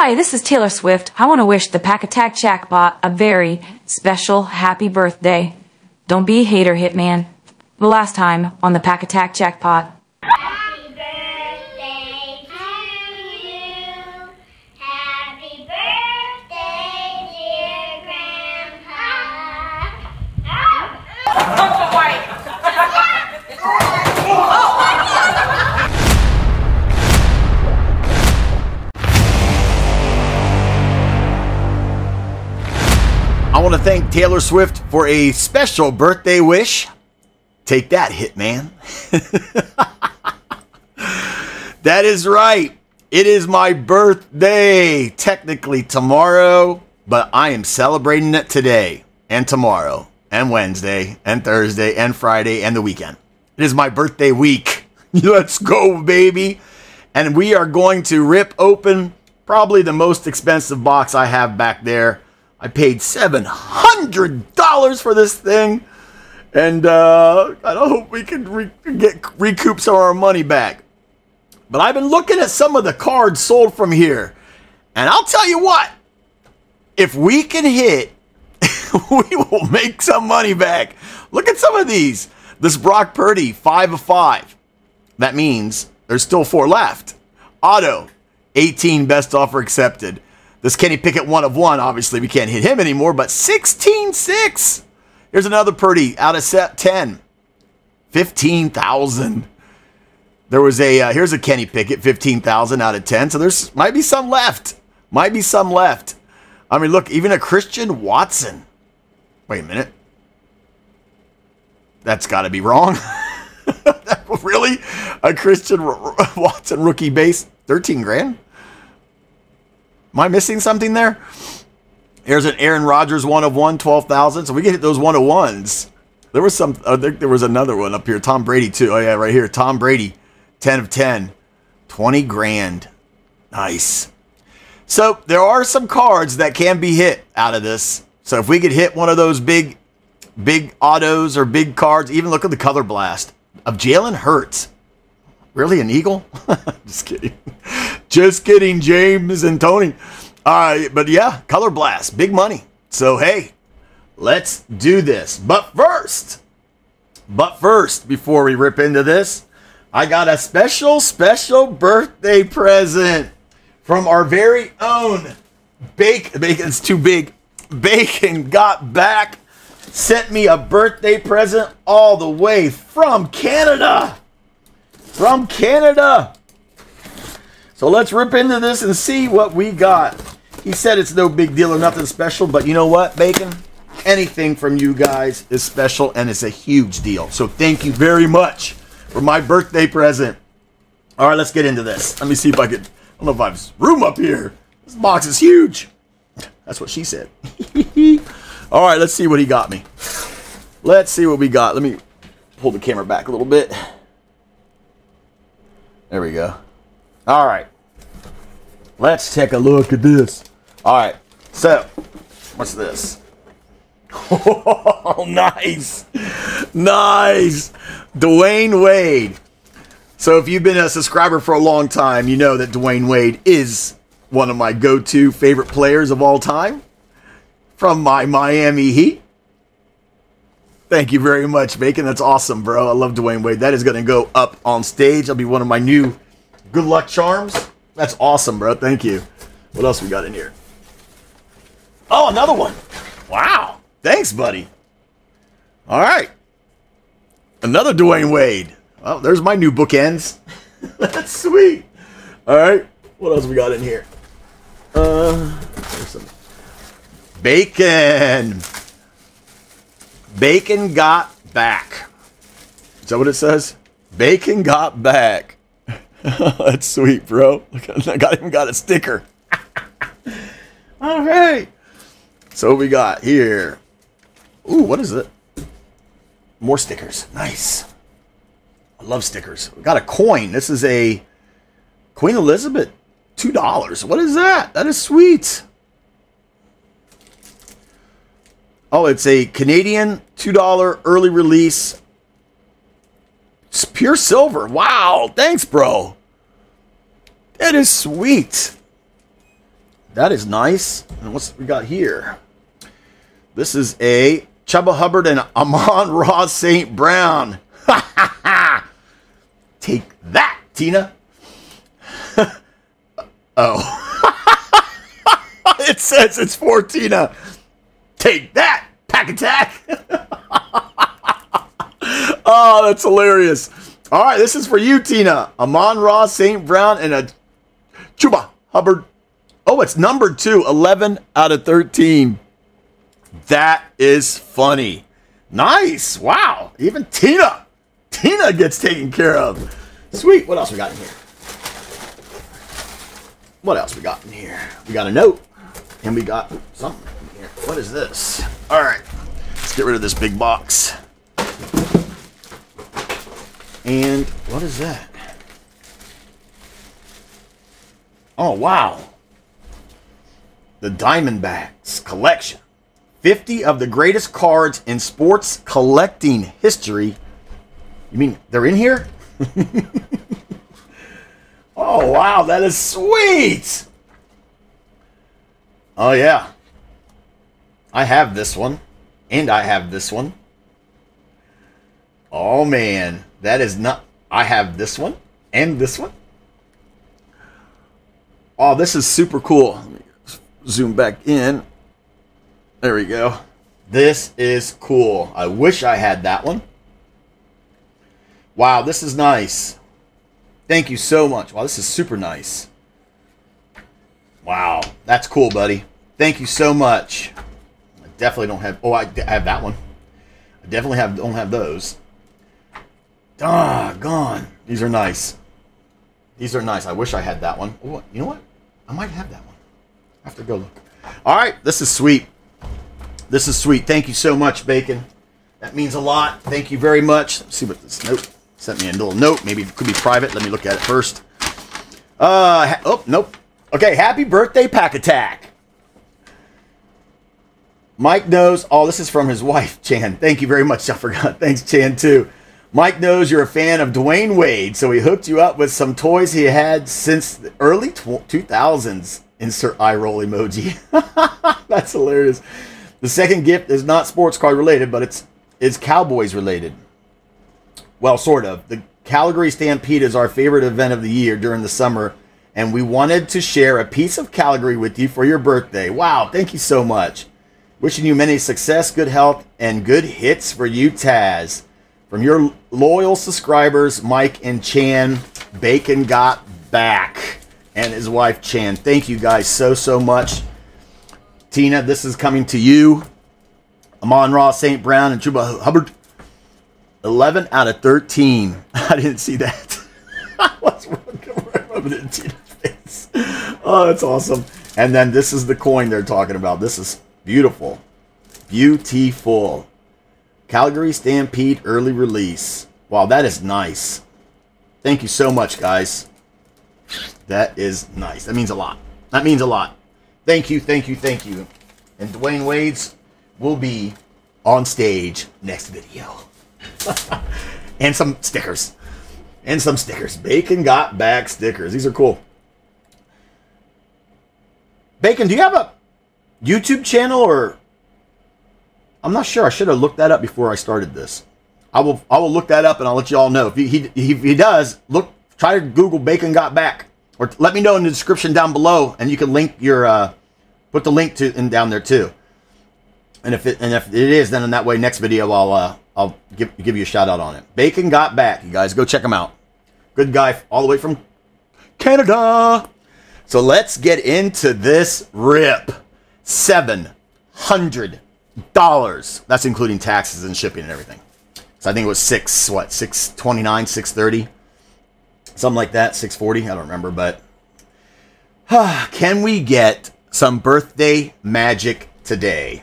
Hi, this is Taylor Swift. I want to wish the Pack Attack Jackpot a very special happy birthday. Don't be a hater, Hitman. The last time on the Pack Attack Jackpot. To thank Taylor Swift for a special birthday wish. Take that, Hitman. that is right. It is my birthday, technically tomorrow, but I am celebrating it today and tomorrow and Wednesday and Thursday and Friday and the weekend. It is my birthday week. Let's go, baby. And we are going to rip open probably the most expensive box I have back there. I paid $700 for this thing. And uh, I hope we can re- get recoup some of our money back. But I've been looking at some of the cards sold from here. And I'll tell you what, if we can hit, we will make some money back. Look at some of these. This Brock Purdy, five of five. That means there's still four left. Auto, 18 best offer accepted. This Kenny Pickett, one of one. Obviously, we can't hit him anymore, but 16 6. Here's another Purdy out of set 10. 15,000. There was a, uh, here's a Kenny Pickett, 15,000 out of 10. So there's, might be some left. Might be some left. I mean, look, even a Christian Watson. Wait a minute. That's got to be wrong. really? A Christian Watson rookie base? 13 grand? Am I missing something there? Here's an Aaron Rodgers one of one, 12,000. So we can hit those one of ones. There was some, uh, I think there was another one up here. Tom Brady, too. Oh, yeah, right here. Tom Brady, 10 of 10, 20 grand. Nice. So there are some cards that can be hit out of this. So if we could hit one of those big, big autos or big cards, even look at the color blast of Jalen Hurts. Really, an eagle? Just kidding. Just kidding, James and Tony. Right, but yeah, color blast, big money. So hey, let's do this. But first, but first, before we rip into this, I got a special, special birthday present from our very own Bacon. Bacon's too big. Bacon got back, sent me a birthday present all the way from Canada. From Canada. So let's rip into this and see what we got. He said it's no big deal or nothing special, but you know what, Bacon? Anything from you guys is special and it's a huge deal. So thank you very much for my birthday present. All right, let's get into this. Let me see if I could. I don't know if I have room up here. This box is huge. That's what she said. All right, let's see what he got me. Let's see what we got. Let me pull the camera back a little bit. There we go. All right. Let's take a look at this. All right. So, what's this? Oh, nice. Nice. Dwyane Wade. So, if you've been a subscriber for a long time, you know that Dwyane Wade is one of my go to favorite players of all time from my Miami Heat. Thank you very much, Bacon. That's awesome, bro. I love Dwyane Wade. That is going to go up on stage. I'll be one of my new good luck charms. That's awesome, bro. Thank you. What else we got in here? Oh, another one. Wow. Thanks, buddy. All right. Another Dwyane Wade. Oh, there's my new bookends. That's sweet. All right. What else we got in here? Uh, there's some bacon. Bacon got back. Is that what it says? Bacon got back. That's sweet, bro. I got even got a sticker. All right. So we got here. Ooh, what is it? More stickers. Nice. I love stickers. We got a coin. This is a Queen Elizabeth. Two dollars. What is that? That is sweet. Oh, it's a Canadian $2 early release. It's pure silver. Wow. Thanks, bro. That is sweet. That is nice. And what's we got here? This is a Chuba Hubbard and Amon Ross St. Brown. Take that, Tina. oh. it says it's for Tina. Take that, Pack Attack. Oh, that's hilarious. All right, this is for you, Tina. Amon-Ra St. Brown and a Chuba Hubbard. Oh, it's number two, 11 out of 13. That is funny. Nice. Wow. Even Tina. Tina gets taken care of. Sweet. What else we got in here? What else we got in here? We got a note. And we got something in here. What is this? All right. Let's get rid of this big box. And what is that? Oh, wow. The Diamondbacks collection. 50 of the greatest cards in sports collecting history. You mean they're in here? oh, wow. That is sweet. Oh, yeah. I have this one. And I have this one. Oh, man. That is not. I have this one and this one. Oh, this is super cool. Zoom back in. There we go. This is cool. I wish I had that one. Wow, this is nice. Thank you so much. Wow, this is super nice. Wow, that's cool, buddy. Thank you so much. I definitely don't have. Oh, I have that one. I definitely have don't have those. Doggone. These are nice. These are nice. I wish I had that one. Oh, you know what? I might have that one. I have to go look. All right, this is sweet. This is sweet. Thank you so much, Bacon. That means a lot. Thank you very much. Let's see what this note sent me a little note. Maybe it could be private. Let me look at it first. Uh, oh, nope. Okay, happy birthday, Pack Attack. Mike knows. Oh, this is from his wife, Chan. Thank you very much. I forgot. Thanks, Chan, too. Mike knows you're a fan of Dwyane Wade, so he hooked you up with some toys he had since the early 2000s. Insert eye roll emoji. That's hilarious. The second gift is not sports card related, but it's it's Cowboys related. Well, sort of. The Calgary Stampede is our favorite event of the year during the summer, and we wanted to share a piece of Calgary with you for your birthday. Wow, thank you so much. Wishing you many success, good health, and good hits for you, Taz. From your loyal subscribers, Mike and Chan, Bacon got back, and his wife Chan. Thank you guys so, so much. Tina, this is coming to you. Amon-Ra, St. Brown, and Chuba Hubbard. 11 out of 13. I didn't see that. What's rubbing it in Tina's face? Oh, that's awesome. And then this is the coin they're talking about. This is beautiful. Beautiful. Calgary Stampede early release. Wow, that is nice. Thank you so much, guys. That is nice. That means a lot. That means a lot. Thank you, thank you, thank you. And Dwyane Wade's will be on stage next video. and some stickers. And some stickers. Bacon got back stickers. These are cool. Bacon, do you have a YouTube channel or I'm not sure. I should have looked that up before I started this. I will I will look that up and I'll let you all know. If he, he, if he does, look try to Google Bacon Got Back or let me know in the description down below and you can link your uh, put the link to in down there too. And if it and if it is, then in that way next video I'll uh, I'll give give you a shout out on it. Bacon Got Back, you guys go check him out. Good guy all the way from Canada. So let's get into this rip. Seven hundred dollars. That's including taxes and shipping and everything. So I think it was six, what, six twenty nine, six thirty, something like that, six forty. I don't remember, but can we get some birthday magic today?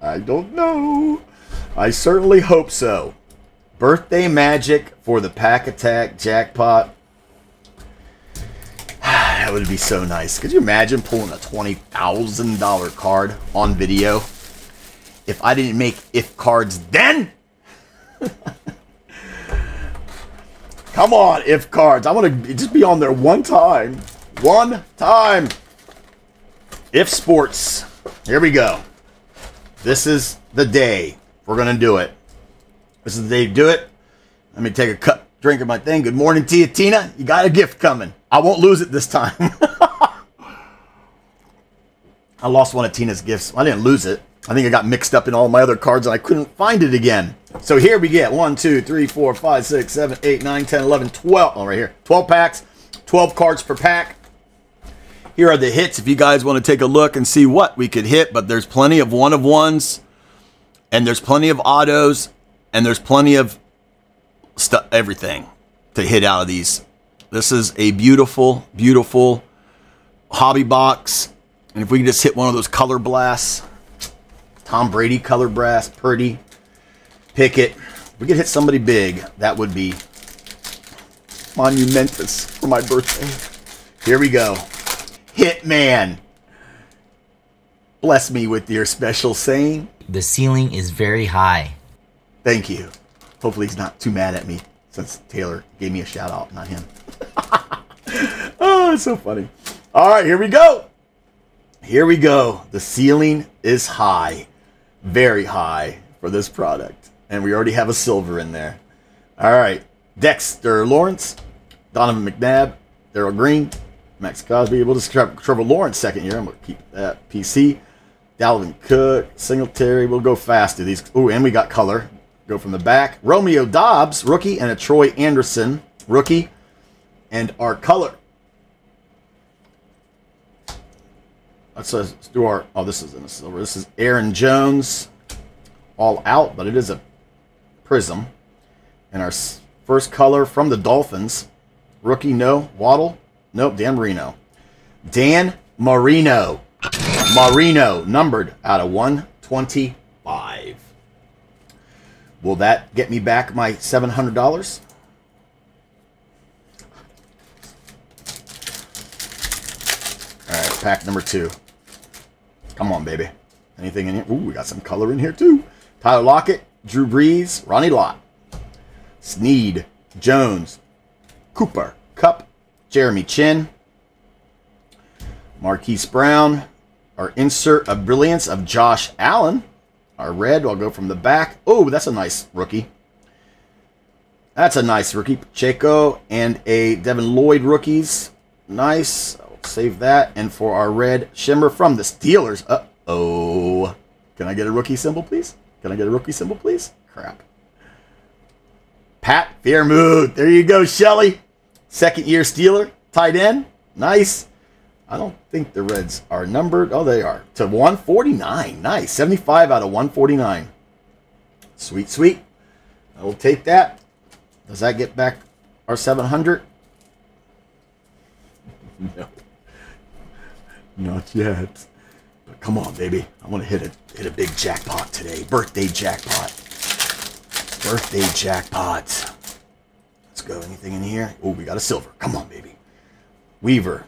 I don't know. I certainly hope so. Birthday magic for the Pack Attack jackpot. that would be so nice. Could you imagine pulling a $20,000 card on video? If I didn't make if cards then. Come on, if cards. I want to just be on there one time. One time. If Sports. Here we go. This is the day we're going to do it. This is the day to do it. Let me take a cup, drink of my thing. Good morning to you, Tina. You got a gift coming. I won't lose it this time. I lost one of Tina's gifts. I didn't lose it. I think I got mixed up in all my other cards and I couldn't find it again. So here we get 1, 2, 3, 4, 5, 6, 7, 8, 9, 10, 11, 12. Oh, right here. 12 packs, 12 cards per pack. Here are the hits if you guys want to take a look and see what we could hit, but there's plenty of one of ones, and there's plenty of autos, and there's plenty of stuff, everything to hit out of these. This is a beautiful, beautiful hobby box. And if we can just hit one of those color blasts, Tom Brady color blast, Purdy, Pickett, if we could hit somebody big, that would be monumentous for my birthday. Here we go. Hitman. Bless me with your special saying. The ceiling is very high. Thank you. Hopefully he's not too mad at me since Taylor gave me a shout out, not him. oh, it's so funny. All right, here we go. Here we go. The ceiling is high, very high for this product. And we already have a silver in there. All right. Dexter Lawrence, Donovan McNabb, Darrell Green, Maxx Crosby. We'll just Trevor, Trevor Lawrence second year. I'm going to keep that PC. Dalvin Cook, Singletary. We'll go fast through these. Oh, and we got color. Go from the back. Romeo Doubs, rookie, and a Troy Andersen, rookie. And our color. Let's, let's do our. Oh, this is in a silver. This is Aaron Jones, all out, but it is a Prizm. And our first color from the Dolphins, rookie, no. Waddle, nope. Dan Marino. Dan Marino. Marino, numbered out of 125. Will that get me back my $700? All right, pack number two. Come on, baby. Anything in here? Ooh, we got some color in here too. Tyler Lockett, Drew Brees, Ronnie Lott, Sneed, Jones, Cooper, Kupp, Jeremy Chinn, Marquise Brown, our insert of brilliance of Josh Allen. Our red, I'll go from the back. Oh, that's a nice rookie. That's a nice rookie. Pacheco and a Devin Lloyd rookies. Nice. Save that. And for our red shimmer from the Steelers. Uh oh. Can I get a rookie symbol, please? Can I get a rookie symbol, please? Crap. Pat Freiermuth. There you go, Shelly. Second year Steeler. Tight end. Nice. I don't think the Reds are numbered. Oh, they are. To 149. Nice. 75 out of 149. Sweet, sweet. I will take that. Does that get back our 700? No. Not yet. But come on, baby. I want to hit a hit a big jackpot today. Birthday jackpot. Birthday jackpot. Let's go. Anything in here? Oh, we got a silver. Come on, baby. Weaver,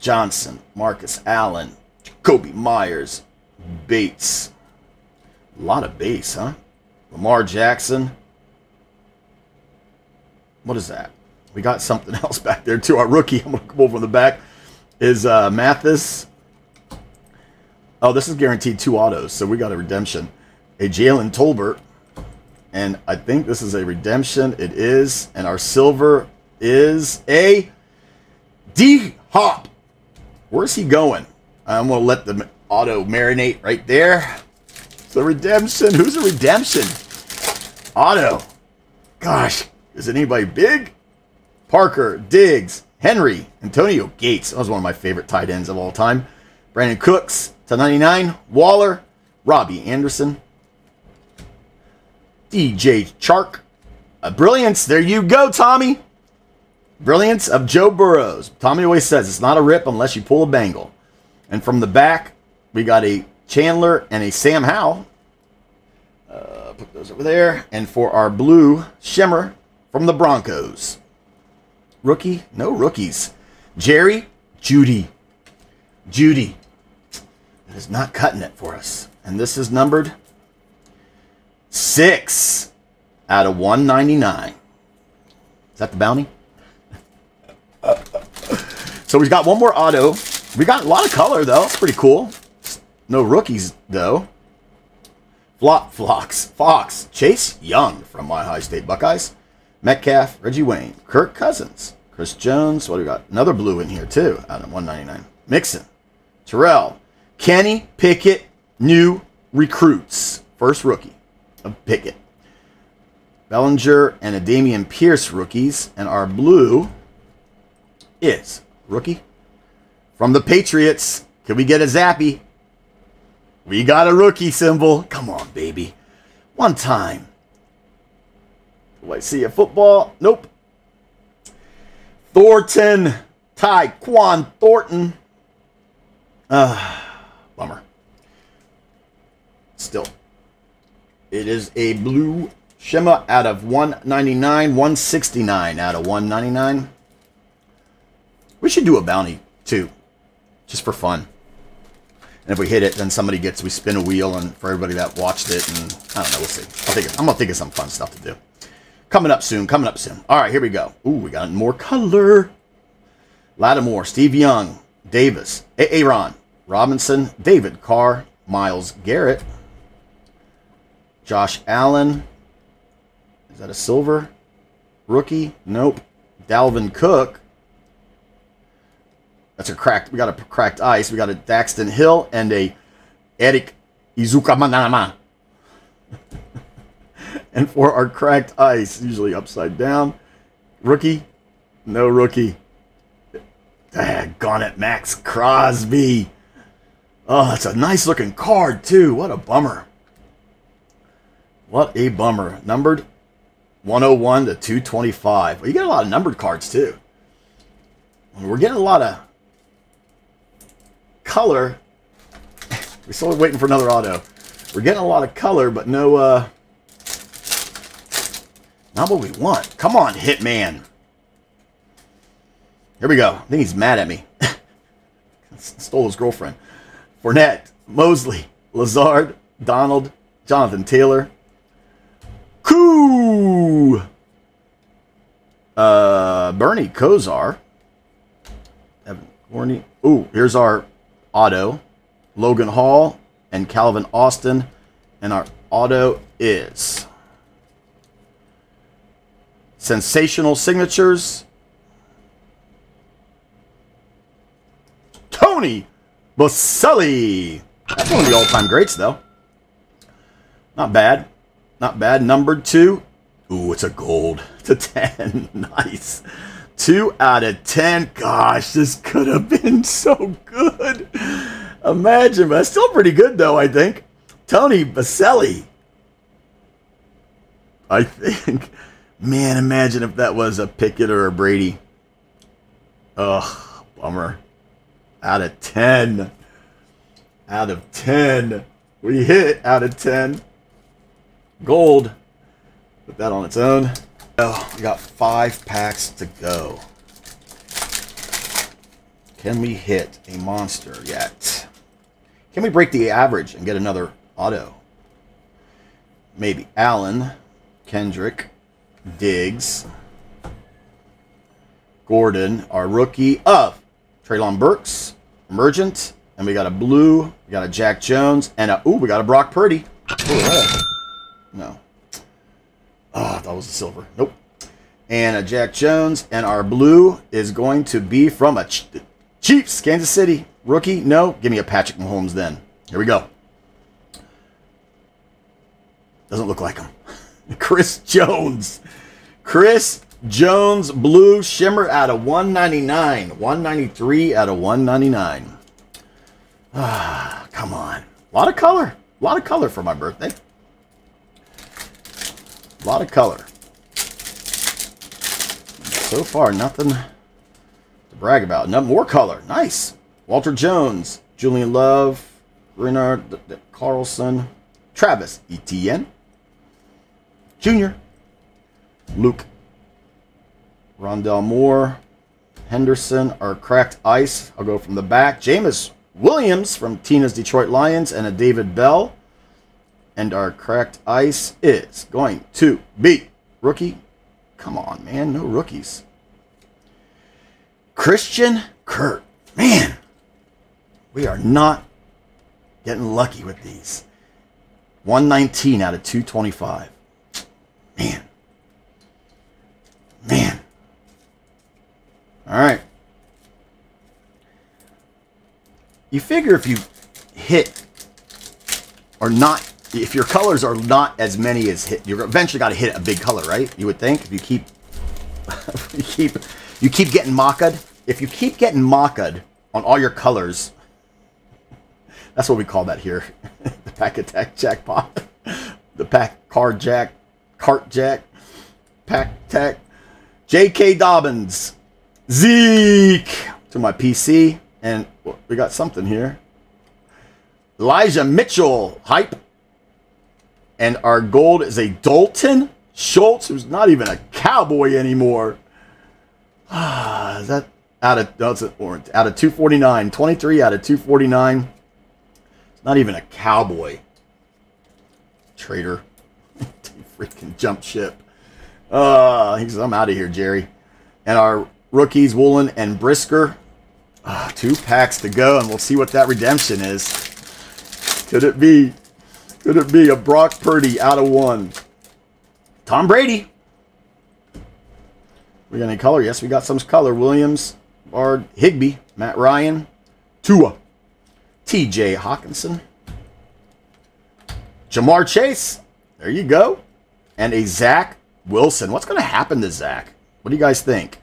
Johnson, Marcus Allen, Kobe Myers, Bates. A lot of base, huh? Lamar Jackson. What is that? We got something else back there too. Our rookie, I'm gonna come over from the back, is uh, Mathis. Oh, this is guaranteed two autos, so we got a redemption. A Jalen Tolbert, and I think this is a redemption. It is, and our silver is a D Hop. Where's he going? I'm gonna let the auto marinate right there. It's a redemption. Who's a redemption? Auto. Gosh, is anybody big? Parker, Diggs, Henry, Antonio Gates. That was one of my favorite tight ends of all time. Brandin Cooks to 99. Waller, Robbie Anderson, DJ Chark. A brilliance. There you go, Tommy. Brilliance of Joe Burrows. Tommy always says it's not a rip unless you pull a Bengal. And from the back, we got a Chandler and a Sam Howell. Uh, put those over there. And for our blue shimmer from the Broncos. Rookie? No rookies. Jerry Jeudy. Jeudy. It is not cutting it for us. And this is numbered six out of 199. Is that the bounty? So we've got one more auto We got a lot of color though. It's pretty cool. No rookies though. Flop Flocks. Fox. Chase Young from My High State Buckeyes. Metcalf. Reggie Wayne. Kirk Cousins. Chris Jones. What do we got? Another blue in here too. Out of 199. Mixon. Terrell. Kenny Pickett. New recruits. First rookie of Pickett. Bellinger and a Dameon Pierce rookies. And our blue is rookie from the Patriots. Can we get a Zappe? We got a rookie symbol. Come on, baby. One time. I see a football? Nope. Thornton. Tyquan Thornton. Ah, bummer. Still. It is a blue Shimmer out of 199, 169 out of 199. We should do a bounty too, just for fun. And if we hit it, then somebody gets we spin a wheel, and for everybody that watched it, and I don't know, we'll see. I'll think I'm gonna think of some fun stuff to do. Coming up soon. Coming up soon. All right, here we go. Ooh, we got more color. Lattimore, Steve Young, Davis, Aaron, Robinson, David Carr, Myles Garrett, Josh Allen. Is that a silver rookie? Nope. Dalvin Cook. That's a cracked. We got a cracked ice. We got a Daxon Hill and a Eric Izuka Manama. And for our cracked ice, usually upside down, rookie, no rookie. Daggone it, Maxx Crosby. Oh, that's a nice looking card too. What a bummer. What a bummer. Numbered 101 to 225. Well, you get a lot of numbered cards too. We're getting a lot of color. We're still waiting for another auto. We're getting a lot of color, but no, uh, not what we want. Come on, Hitman. Here we go. I think he's mad at me. Stole his girlfriend. Fournette, Mosley, Lazard, Donald, Jonathan Taylor. Koo! Uh, Bernie Kosar. Evan Corney. Ooh, here's our auto. Logan Hall and Calvin Austin. And our auto is sensational signatures. Tony Boselli. That's one of the all-time greats, though. Not bad. Not bad. Numbered two. Ooh, it's a gold. It's a 10. nice. Two out of 10. Gosh, this could have been so good. Imagine, but still pretty good, though, I think. Tony Boselli. I think. Man, imagine if that was a Pickett or a Brady. Ugh, bummer. Out of 10. Out of 10. We hit out of 10. Gold. Put that on its own. Oh, we got five packs to go. Can we hit a monster yet? Can we break the average and get another auto? Maybe. Allen, Kendrick, Diggs, Gordon, our rookie of Treylon Burks, Emergent, and we got a blue, we got a Jack Jones, and a, ooh, we got a Brock Purdy. No. Ah, oh, that was a silver. Nope. And a Jack Jones, and our blue is going to be from a Ch- Chiefs, Kansas City. Rookie? No. Give me a Patrick Mahomes then. Here we go. Doesn't look like him. Chris Jones. Chris Jones Blue Shimmer out of 199. 193 out of 199. Ah, come on. A lot of color. A lot of color for my birthday. A lot of color. So far, nothing to brag about. No more color. Nice. Walter Jones, Julian Love, Renard Carlson, Travis Etienne, Jr., Luke, Rondale Moore, Henderson, our cracked ice. I'll go from the back. Jameis Williams from Tina's Detroit Lions and a David Bell. And our cracked ice is going to be rookie. Come on, man. No rookies. Christian Kirk. Man, We are not getting lucky with these. 119 out of 225. Man. Man. All right. You figure if you hit or not, if your colors are not as many as hit, you're eventually got to hit a big color, right? You would think if you keep, you keep, you keep getting mocked. If you keep getting mocked on all your colors, that's what we call that here, the pack attack jackpot, the pack card jack, cart jack, pack attack. J.K. Dobbins, Zeke to my PC, and we got something here. Elijah Mitchell, hype. And our gold is a Dalton Schultz, who's not even a cowboy anymore. Ah, that out of that's an orange out of 249, 23 out of 249. It's not even a cowboy. Traitor. Freaking jump ship. Uh, he says, I'm out of here, Jerry. And our rookies, Woolen and Brisker. Uh, two packs to go, and we'll see what that redemption is. Could it be? Could it be a Brock Purdy out of one? Tom Brady. We got any color? Yes, we got some color. Williams, Bard, Higbee, Matt Ryan, Tua, T.J. Hockenson, Ja'Marr Chase. There you go. And a Zach Wilson. What's going to happen to Zach? What do you guys think?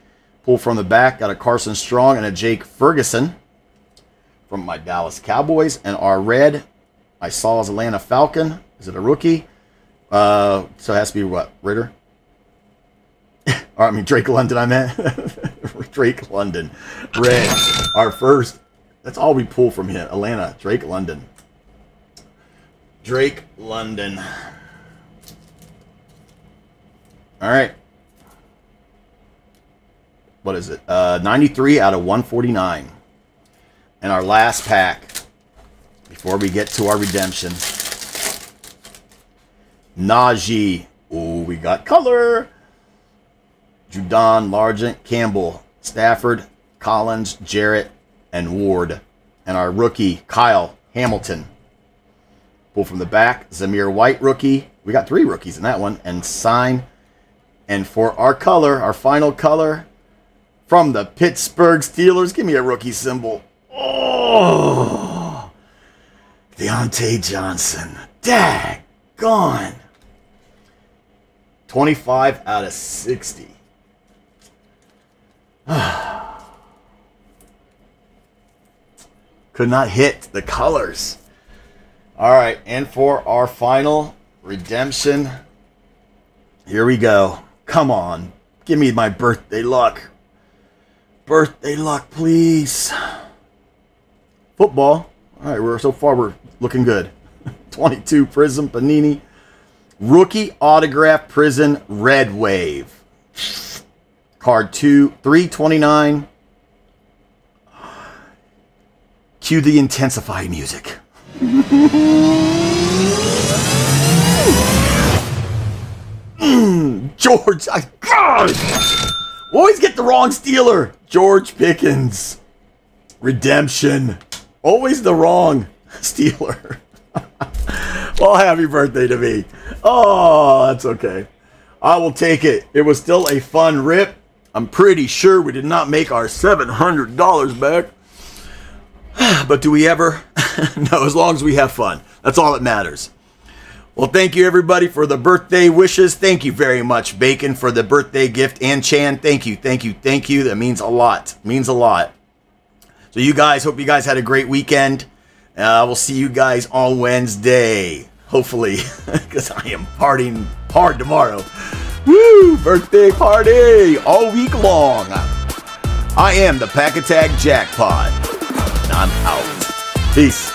Pull from the back. Got a Carson Strong and a Jake Ferguson from my Dallas Cowboys. And our red, I saw as Atlanta Falcon. Is it a rookie? Uh, so it has to be what? Ridder? or, I mean, Drake London, I meant. Drake London. Red. Our first. That's all we pull from here. Atlanta. Drake London. Drake London. All right. What is it? Uh, 93 out of 149. And our last pack before we get to our redemption. Najee. Oh, we got color. Judon, Largent, Campbell, Stafford, Collins, Jarrett, and Ward. And our rookie, Kyle Hamilton. Pull from the back. Zamir White, rookie. We got three rookies in that one. And sign. And for our color, our final color, from the Pittsburgh Steelers, give me a rookie symbol. Oh, Diontae Johnson. Dag gone. 25 out of 60. Could not hit the colors. All right, and for our final redemption, here we go. Come on, give me my birthday luck. Birthday luck, please. Football. All right, we're so far we're looking good. 22 Prizm Panini. Rookie autograph Prizm Red Wave. Card 2 329. Cue the intensify music. George, I God, always get the wrong Steeler. George Pickens, redemption, always the wrong Steeler. well, happy birthday to me. Oh, that's okay. I will take it. It was still a fun rip. I'm pretty sure we did not make our $700 back. But do we ever? no, as long as we have fun. That's all that matters. Well, thank you everybody for the birthday wishes. Thank you very much, Bacon, for the birthday gift. And Chan, thank you, thank you, thank you. That means a lot. means a lot. So you guys, hope you guys had a great weekend. Uh, we'll see you guys on Wednesday, hopefully, because I am partying hard tomorrow. Woo! Birthday party all week long. I am the Pack Attack Jackpot. I'm out. Peace.